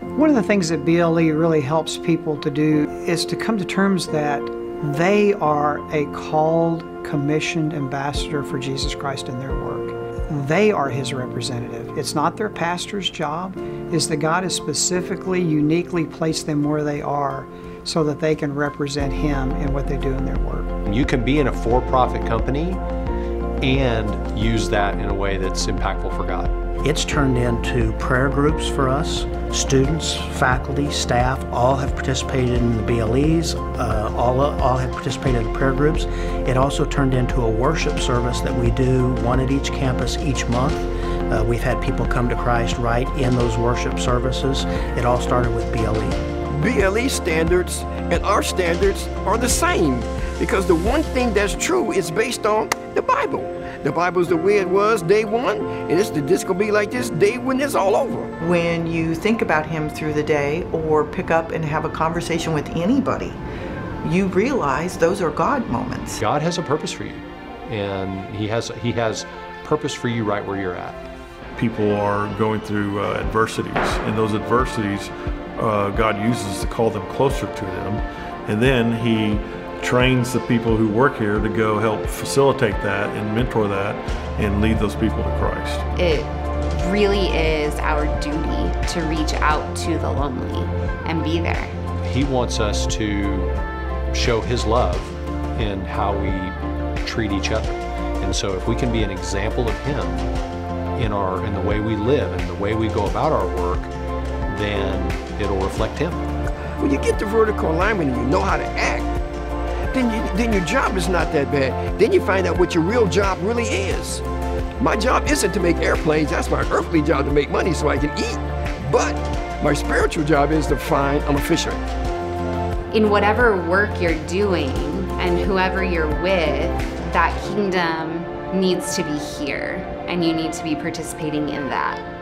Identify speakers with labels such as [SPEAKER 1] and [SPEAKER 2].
[SPEAKER 1] One of the things that BLE really helps people to do is to come to terms that they are a called, commissioned ambassador for Jesus Christ in their work. They are his representative. It's not their pastor's job. It's that God has specifically, uniquely placed them where they are so that they can represent him in what they do in their work.
[SPEAKER 2] You can be in a for-profit company and use that in a way that's impactful for God.
[SPEAKER 3] It's turned into prayer groups for us. Students, faculty, staff all have participated in the BLEs, uh, all, all have participated in prayer groups. It also turned into a worship service that we do, one at each campus each month. Uh, we've had people come to Christ right in those worship services. It all started with BLE.
[SPEAKER 4] BLE standards and our standards are the same because the one thing that's true is based on the Bible. The Bible's the way it was day one, and it's the this gonna be like this day when it's all over.
[SPEAKER 5] When you think about him through the day or pick up and have a conversation with anybody, you realize those are God moments.
[SPEAKER 2] God has a purpose for you, and He has He has purpose for you right where you're at.
[SPEAKER 6] People are going through uh, adversities, and those adversities uh, God uses to call them closer to them, and then He trains the people who work here to go help facilitate that and mentor that and lead those people to Christ.
[SPEAKER 7] It really is our duty to reach out to the lonely and be there.
[SPEAKER 2] He wants us to show His love in how we treat each other. And so if we can be an example of Him in, our, in the way we live and the way we go about our work, then it'll reflect Him.
[SPEAKER 4] When you get the vertical alignment and you know how to act, then, you, then your job is not that bad. Then you find out what your real job really is. My job isn't to make airplanes, that's my earthly job to make money so I can eat. But my spiritual job is to find, I'm a fisher.
[SPEAKER 7] In whatever work you're doing and whoever you're with, that kingdom needs to be here and you need to be participating in that.